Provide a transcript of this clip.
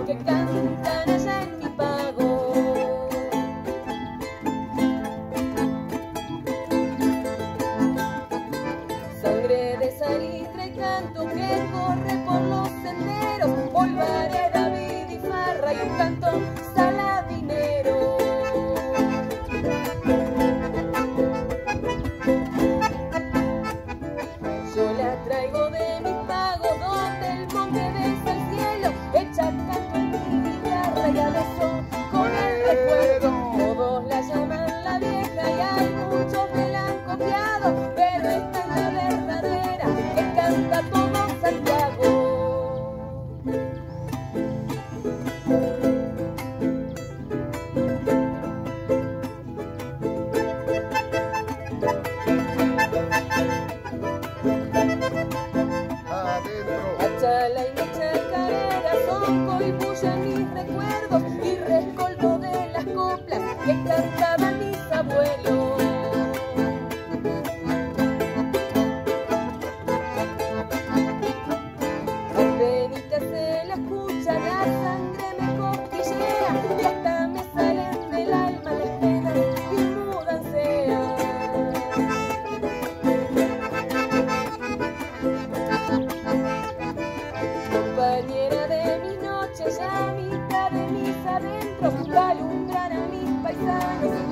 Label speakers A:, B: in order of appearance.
A: que cantan canta Santiago.
B: Adentro.
A: Achala y chacarera, sonco y bulla mis recuerdos y rescoldo de las coplas que cantaban mis abuelos. procurar un a mis paisanos.